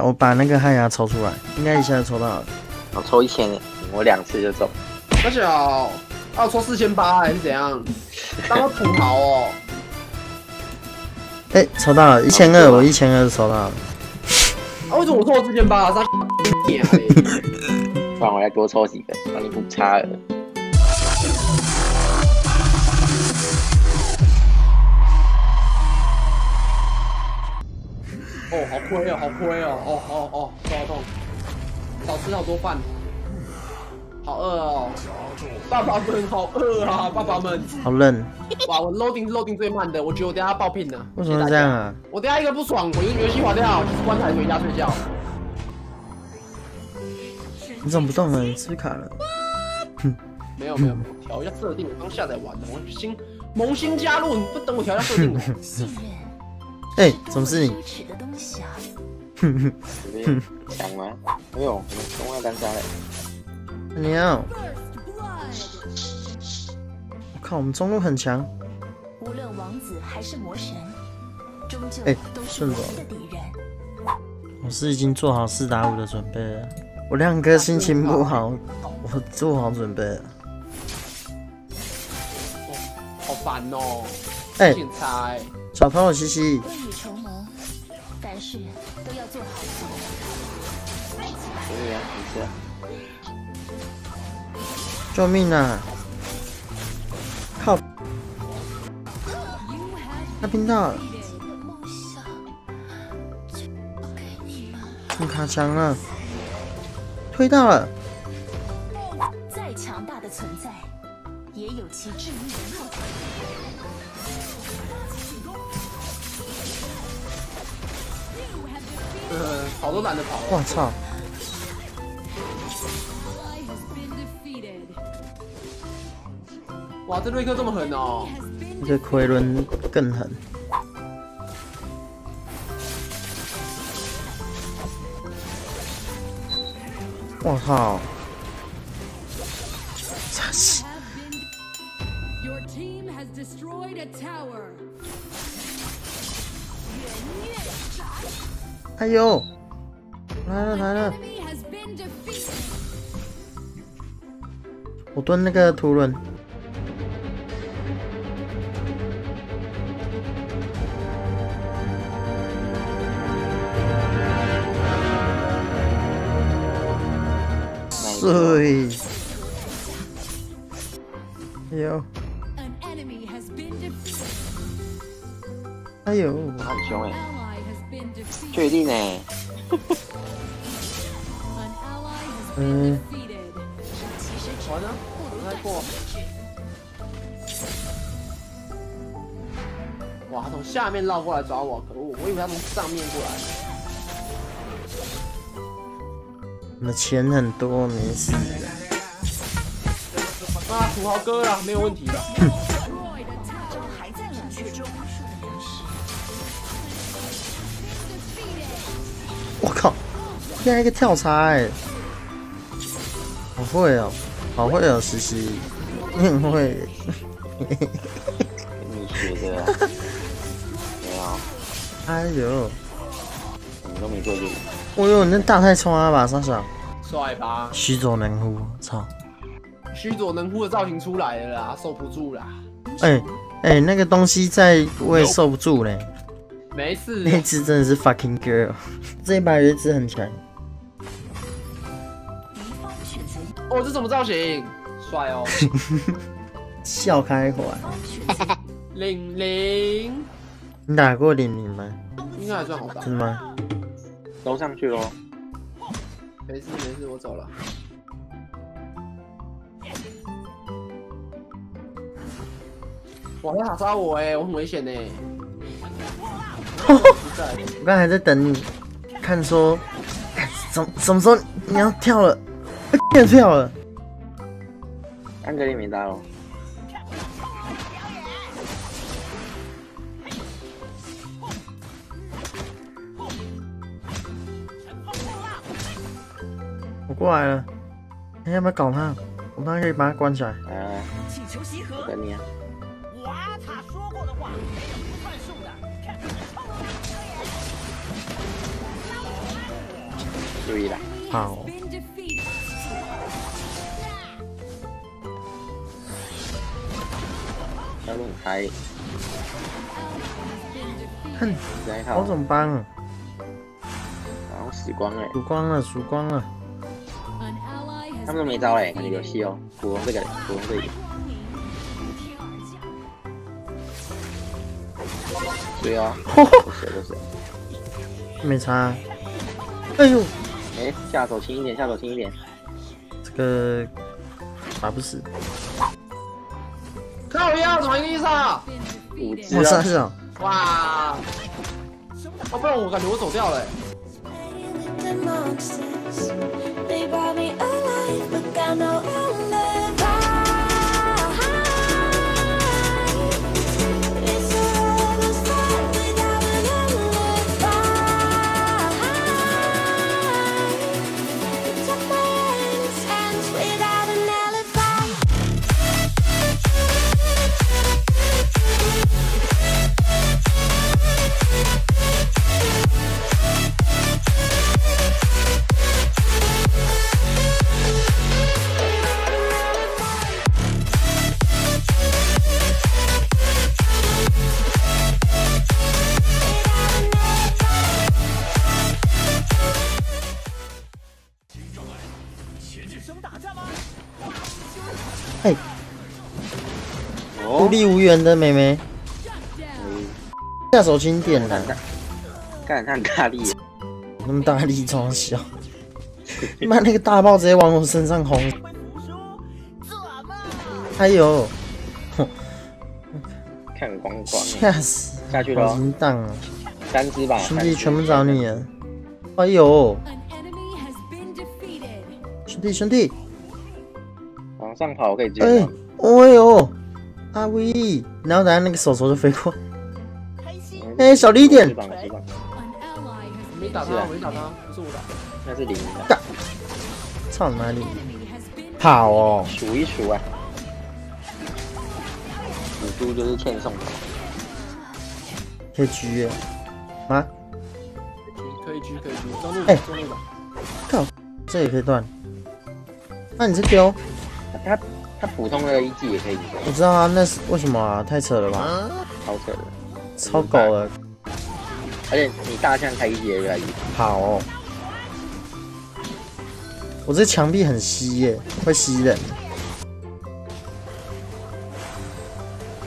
我把那个汉牙抽出来，应该一下就抽到了。我抽一千，我两次就中。大小，啊，抽四千八还是怎样？当我土豪哦。哎，抽到了一千二，我一千二就抽到了。啊，为什么我抽四千八？啊！不然我来多抽几个，帮你补差额。哦，好亏哦，好亏哦，哦哦哦，头好痛，少吃好多饭，好饿哦，爸爸们好饿啊，爸爸们，好冷，哇，我 loading loading 最慢的，我觉得我等下爆屏了，为什么这样啊？我等下一个不爽，我游戏划掉，就是棺材回家睡觉。你怎么不动呢？你是不是卡了？哼，没有没有，调一下设定，我刚下载完的，我新萌新加入，你不等我调一下设定。哎，怎么是你？哼哼，想吗？没有，我们中要单杀嘞！你好，我靠，我们中路很强。无论王子还是魔神，终究都是我的敌人。我是已经做好四打五的准备了。我亮哥心情不好，我做好准备了。好烦哦！哎，警察。小朋友，嘻嘻。未雨绸缪，凡事都要做好做满。对呀，救命啊！靠！他拼到了。你卡墙了，推到了。再强大的存在，也有其致命的弱点。呃。跑都懒得跑。我操！哇，这瑞克这么狠哦！这奎伦更狠。我靠！哎呦！来了来了！我蹲那个图轮。碎！哎呦！哎呦！很凶哎！确定呢？嗯。完了，太过。哇，他从下面绕过来抓我，可恶！我以为他从上面过来。我的钱很多，没事。啊，土豪哥啦，没有问题的。靠！现在一个跳叉，好会哦，好会哦，实习，你很会。你学的？没有。哎呦！你都没做对。我呦，那大太冲啊吧，傻傻。帅吧？虚左能乎，操！虚左能乎的造型出来了啦，受不住啦。哎哎，那个东西在，我也受不住嘞。没事，那只真的是 fucking girl，这一把有一只很强。哦，这什么造型？帅哦！笑开怀。玲玲，你打过玲玲吗？应该还算好打。真的吗？都上去喽。没事没事，我走了。哇，他杀我哎，我很危险呢。我刚才在等你，看说，什什么时候你要跳了？变跳了。安格里没打哦。我过来了，你要不要搞他？我当然可以把他关起来。啊，等你啊。注意啦。好。要弄开。哼，我怎么办？然后死光了。输光了，输光了。他们都没招嘞，感觉游戏哦。古龙这个，古龙这个。对啊。不是不是。没差。哎呦！哎，下手轻一点，下手轻一点。这个打不死。靠腰，怎么一个意思啊？五只啊！哇！哦，不然我感觉我走掉了。嘿，独立无援的妹妹，下手轻点的，干太大力，那么大力装小，妈那个大炮直接往我身上轰，还有，看光光，吓死，下去了，三只吧，兄弟全部找你了，哎呦，兄弟兄弟。往上跑可以接。哎，哎呦，阿威，然后等下那个手手就飞过。哎，小力一点。没打他，没打他，不是我打。那是零的。操你妈的！好哦。数一数啊。辅助就是欠送的。可以狙吗？可以狙，可以狙。中路，哎，中路吧。靠，这也可以断。那你是丢？他他普通的一技也可以。我知道啊，那是为什么啊？太扯了吧！超扯的，超狗了。而且你大象开一技也越来越好。我这墙壁很吸耶，会吸人。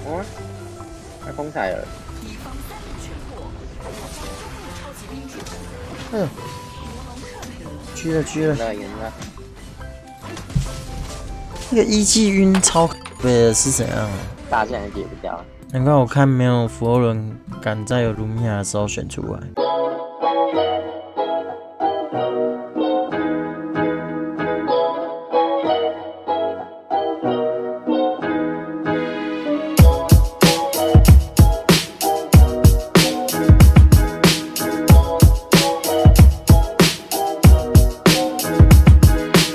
哦，太风采了。嗯，狙了狙了。这个一技晕超悲的是怎样？大象也解不掉。难怪我看没有佛罗伦敢在有卢米亚的时候选出来。